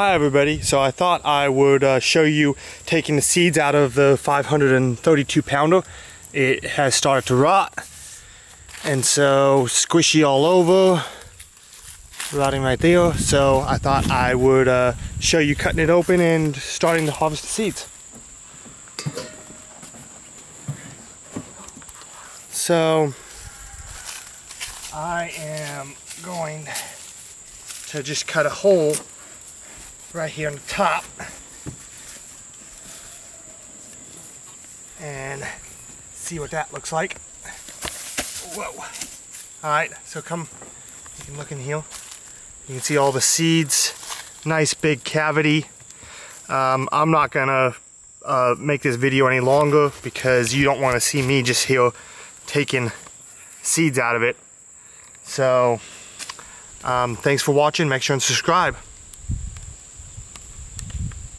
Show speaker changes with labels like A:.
A: Hi everybody, so I thought I would uh, show you taking the seeds out of the 532 pounder. It has started to rot and so squishy all over, rotting right there. So I thought I would uh, show you cutting it open and starting to harvest the seeds. So I am going to just cut a hole right here on the top. And see what that looks like. Whoa. Alright, so come, you can look in here. You can see all the seeds, nice big cavity. Um, I'm not gonna uh, make this video any longer because you don't want to see me just here taking seeds out of it. So, um, thanks for watching. Make sure and subscribe.